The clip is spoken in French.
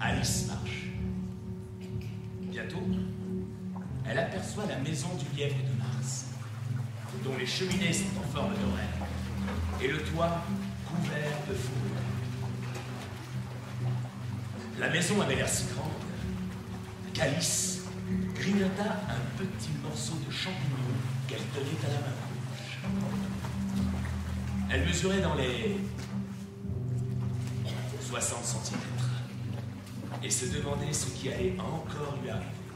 Alice marche. Bientôt, elle aperçoit la maison du lièvre de Mars, dont les cheminées sont en forme rêve et le toit couvert de fourrure. La maison avait l'air si grande qu'Alice grignota un petit morceau de champignon qu'elle tenait à la main gauche. Elle mesurait dans les 60 cm et se demandait ce qui allait encore lui arriver.